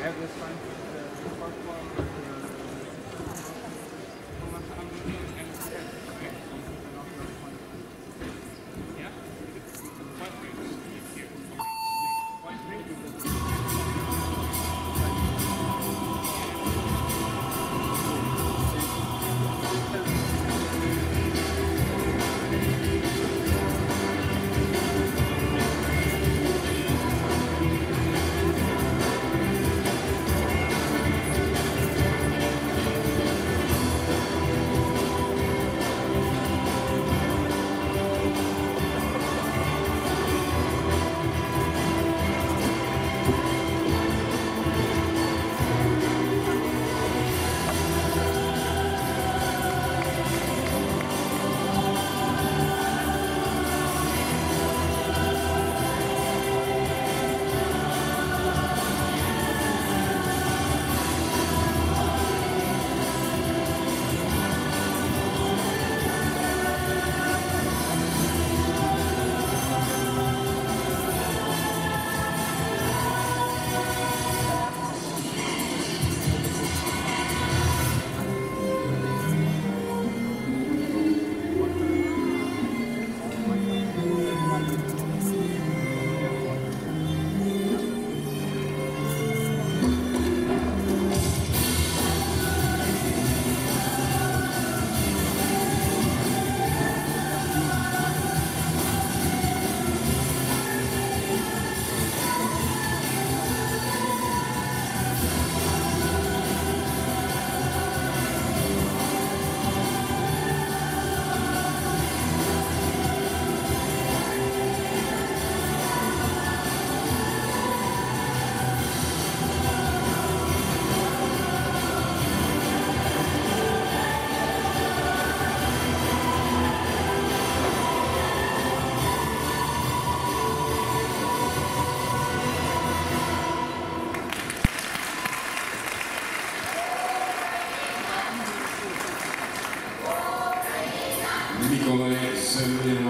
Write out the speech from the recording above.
have this one, the first Nikolaj Semyon.